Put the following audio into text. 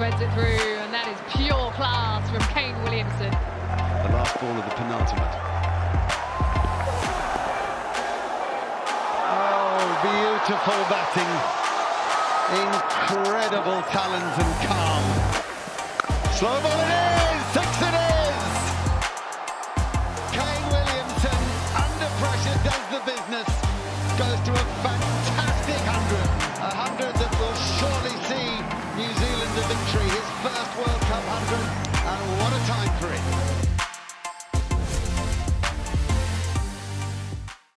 through, and that is pure class from Kane Williamson. The last ball of the penultimate. Oh, beautiful batting. Incredible talent and calm. Slow ball it is! Six it is! Kane Williamson, under pressure, does the business. Goes to a fantastic victory, his first World Cup 100.